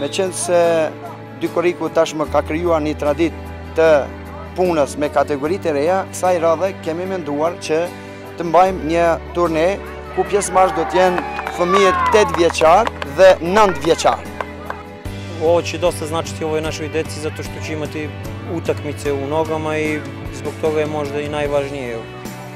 Meqenëse Dy Korriku tashmë ka krijuar një traditë të punës me kategoritë e reja, kësaj radhe kemi menduar që të mbajmë një turne ku pjesëmarrës do të jenë fëmijët 8 vjeçar dhe 9 vjeçar. O, će dosta značiti ovoj našoj deci zato što će imati utakmice u nogama i zbog toga je možda i najvažnije.